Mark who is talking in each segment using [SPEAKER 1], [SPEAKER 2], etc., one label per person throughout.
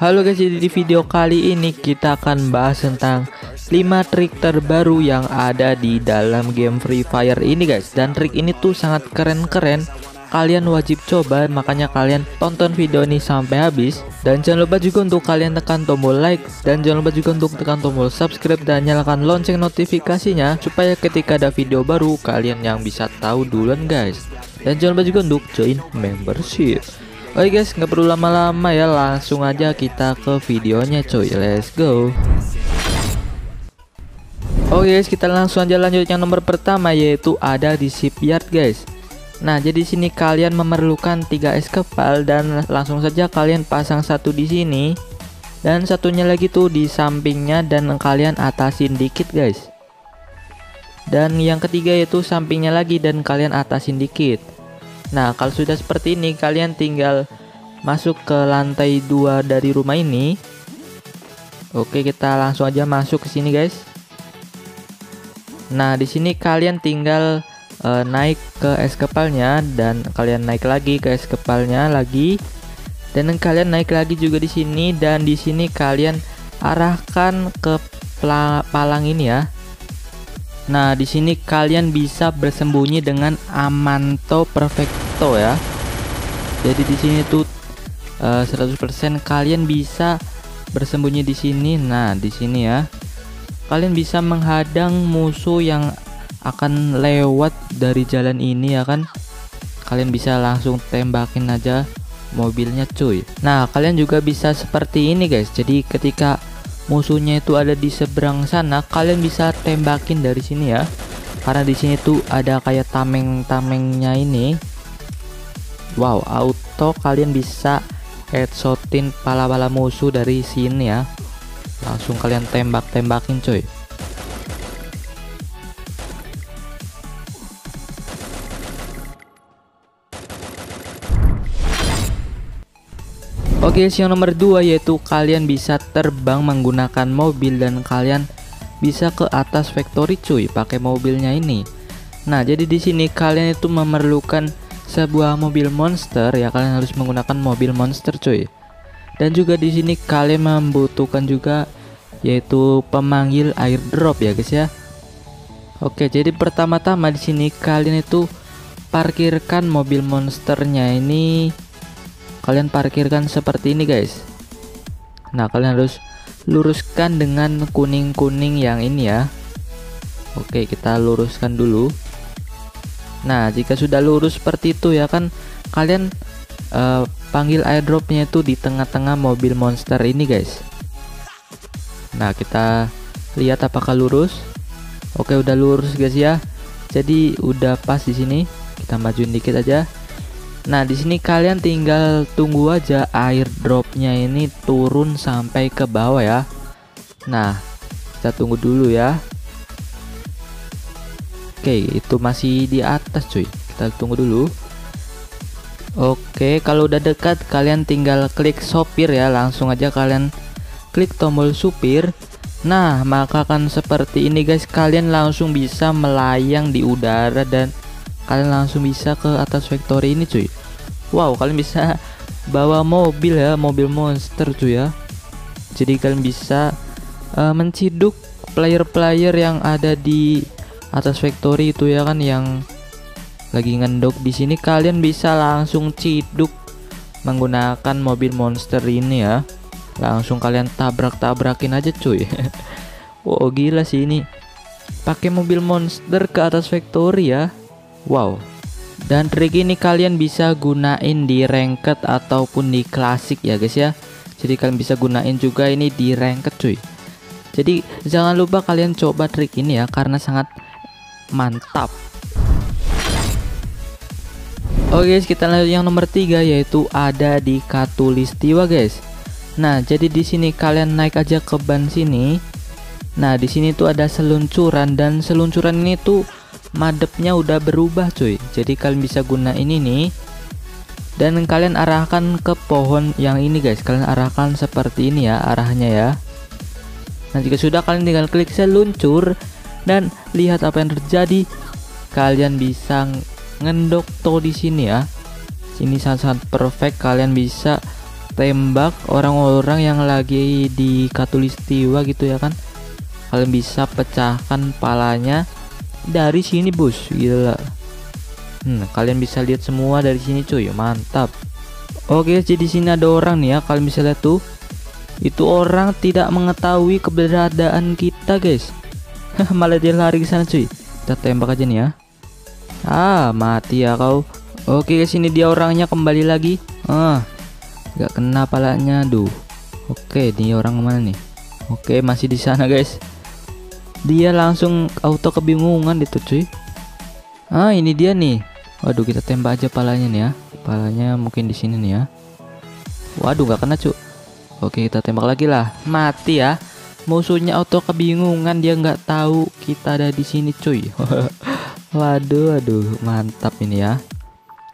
[SPEAKER 1] Halo guys, jadi di video kali ini kita akan bahas tentang 5 trik terbaru yang ada di dalam game Free Fire ini guys. Dan trik ini tuh sangat keren-keren. Kalian wajib coba, makanya kalian tonton video ini sampai habis. Dan jangan lupa juga untuk kalian tekan tombol like Dan jangan lupa juga untuk tekan tombol subscribe dan nyalakan lonceng notifikasinya Supaya ketika ada video baru, kalian yang bisa tahu duluan guys. Dan jangan lupa juga untuk join membership Oke guys, nggak perlu lama-lama ya, langsung aja kita ke videonya coy. Let's go. Oke guys, kita langsung aja lanjut yang nomor pertama yaitu ada di shipyard guys. Nah, jadi sini kalian memerlukan 3 es kepal dan langsung saja kalian pasang satu di sini dan satunya lagi tuh di sampingnya dan kalian atasin dikit guys. Dan yang ketiga yaitu sampingnya lagi dan kalian atasin dikit. Nah, kalau sudah seperti ini, kalian tinggal masuk ke lantai dua dari rumah ini. Oke, kita langsung aja masuk ke sini, guys. Nah, di sini kalian tinggal uh, naik ke es kepalnya dan kalian naik lagi ke es kepalnya lagi. Dan kalian naik lagi juga di sini dan di sini kalian arahkan ke palang ini ya. Nah, di sini kalian bisa bersembunyi dengan Amanto Perfecto ya. Jadi di sini tuh uh, 100% kalian bisa bersembunyi di sini. Nah, di sini ya. Kalian bisa menghadang musuh yang akan lewat dari jalan ini ya kan. Kalian bisa langsung tembakin aja mobilnya cuy. Nah, kalian juga bisa seperti ini guys. Jadi ketika musuhnya itu ada di seberang sana kalian bisa tembakin dari sini ya. Karena di sini tuh ada kayak tameng-tamengnya ini. Wow auto kalian bisa headshotin pala-pala musuh dari sini ya. Langsung kalian tembak-tembakin coy Oke, okay, yang nomor 2 yaitu kalian bisa terbang menggunakan mobil dan kalian bisa ke atas factory cuy pakai mobilnya ini. Nah, jadi di sini kalian itu memerlukan sebuah mobil monster ya kalian harus menggunakan mobil monster cuy. Dan juga di sini kalian membutuhkan juga yaitu pemanggil airdrop ya guys ya. Oke, jadi pertama-tama di sini kalian itu parkirkan mobil monsternya ini kalian parkirkan seperti ini guys. Nah kalian harus luruskan dengan kuning-kuning yang ini ya. Oke kita luruskan dulu. Nah jika sudah lurus seperti itu ya kan kalian uh, panggil airdropnya itu di tengah-tengah mobil monster ini guys. Nah kita lihat apakah lurus. Oke udah lurus guys ya. Jadi udah pas di sini. Kita majuin dikit aja Nah, di sini kalian tinggal tunggu aja airdropnya ini turun sampai ke bawah ya. Nah, kita tunggu dulu ya. Oke, itu masih di atas cuy. Kita tunggu dulu. Oke, kalau udah dekat kalian tinggal klik sopir ya. Langsung aja kalian klik tombol supir. Nah, maka akan seperti ini guys. Kalian langsung bisa melayang di udara dan kalian langsung bisa ke atas factory ini cuy. Wow kalian bisa bawa mobil ya mobil monster cuy ya. Jadi kalian bisa uh, menciduk player-player yang ada di atas factory itu ya kan yang lagi ngendok di sini. Kalian bisa langsung ciduk menggunakan mobil monster ini ya. Langsung kalian tabrak-tabrakin aja cuy. Wow gila sih ini. Pakai mobil monster ke atas factory ya Wow. Dan trik ini kalian bisa gunain di ranked ataupun di klasik ya guys ya. Jadi kalian bisa gunain juga ini di ranked cuy. Jadi jangan lupa kalian coba trik ini ya karena sangat mantap. Oke guys, kita lanjut yang nomor 3 yaitu ada di Katulistiwa guys. Nah, jadi di sini kalian naik aja ke ban sini. Nah, di sini tuh ada seluncuran dan seluncuran ini tuh madepnya udah berubah cuy. Jadi kalian bisa guna ini nih. Dan kalian arahkan ke pohon yang ini guys. Kalian arahkan seperti ini ya arahnya ya. Nah jika sudah kalian tinggal klik seluncur dan lihat apa yang terjadi. Kalian bisa ngendok to di sini ya. Ini sangat-sangat perfect. Kalian bisa tembak orang-orang yang lagi di katulistiwa gitu ya kan. Kalian bisa pecahkan palanya dari sini bos. Gila. Hmm, kalian bisa lihat semua dari sini cuy. Mantap. Oke jadi sini ada orang nih ya. Kalian bisa lihat tuh. Itu orang tidak mengetahui keberadaan kita guys. Malah dia lari ke sana cuy. Kita tembak aja nih ya. Ah mati ya kau. Oke sini dia orangnya kembali lagi. Ah Gak kena palanya, duh. Oke, ini orang mana nih? Oke, masih di sana, guys. Dia langsung auto kebingungan itu, cuy. Ah, ini dia nih. Waduh, kita tembak aja palanya nih ya. Palanya mungkin di sini nih ya. Waduh, gak kena, cuy. Oke, kita tembak lagi lah. Mati ya. Musuhnya auto kebingungan, dia nggak tahu kita ada di sini, cuy. waduh, waduh, mantap ini ya.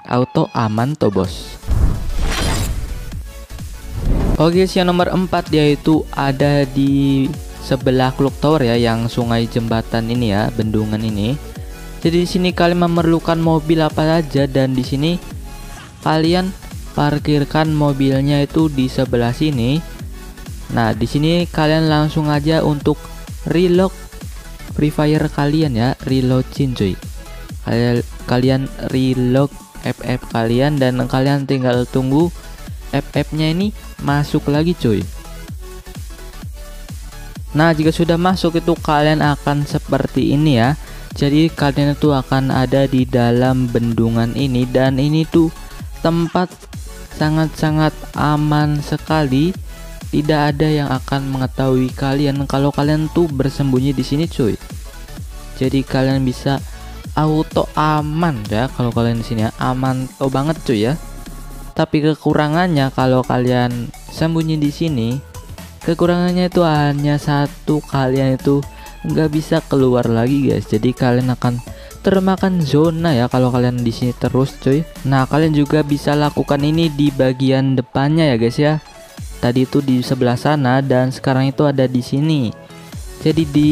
[SPEAKER 1] Auto aman tuh, bos. Oke, yang nomor 4 yaitu ada di sebelah clock tower ya yang sungai jembatan ini ya, bendungan ini. Jadi di sini kalian memerlukan mobil apa saja dan di sini kalian parkirkan mobilnya itu di sebelah sini. Nah, di sini kalian langsung aja untuk reload Free Fire kalian ya, reloadin cuy. Kalian kalian reload FF kalian dan kalian tinggal tunggu FF-nya ini masuk lagi cuy Nah jika sudah masuk itu kalian akan seperti ini ya. Jadi kalian itu akan ada di dalam bendungan ini. Dan ini tuh tempat sangat-sangat aman sekali. Tidak ada yang akan mengetahui kalian. Kalau kalian tuh bersembunyi di sini cuy Jadi kalian bisa auto aman ya. Kalau kalian di sini ya aman tuh banget cuy ya. Tapi kekurangannya kalau kalian sembunyi di sini, kekurangannya itu hanya satu kalian itu nggak bisa keluar lagi guys. Jadi kalian akan termakan zona ya kalau kalian di sini terus cuy. Nah kalian juga bisa lakukan ini di bagian depannya ya guys ya. Tadi itu di sebelah sana dan sekarang itu ada di sini. Jadi di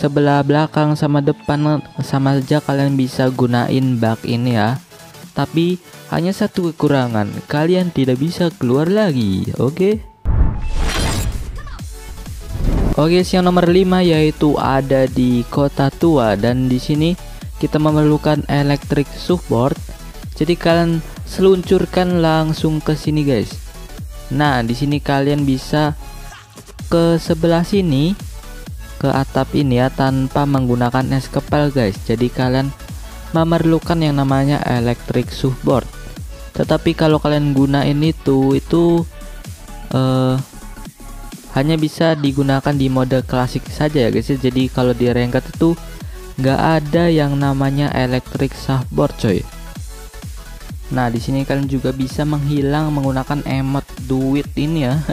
[SPEAKER 1] sebelah belakang sama depan sama saja kalian bisa gunain bug ini ya. Tapi hanya satu kekurangan, kalian tidak bisa keluar lagi, oke? Okay? Oke, yang nomor 5 yaitu ada di kota tua dan di sini kita memerlukan electric support. Jadi kalian seluncurkan langsung ke sini, guys. Nah, di sini kalian bisa ke sebelah sini ke atap ini ya tanpa menggunakan es kepel, guys. Jadi kalian memerlukan yang namanya electric support tetapi kalau kalian gunain itu itu uh, hanya bisa digunakan di mode klasik saja ya guys ya. jadi kalau di ranked itu nggak ada yang namanya electric surfboard coy. Nah di sini kalian juga bisa menghilang menggunakan emot duit ini ya.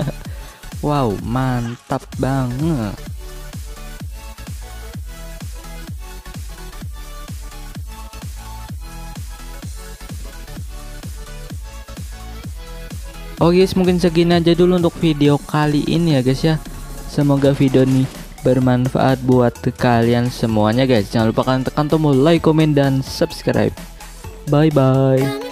[SPEAKER 1] Wow mantap banget Oke guys mungkin segini aja dulu untuk video kali ini ya guys ya. Semoga video ini bermanfaat buat kalian semuanya guys. Jangan lupa kalian tekan tombol like, komen, dan subscribe. Bye bye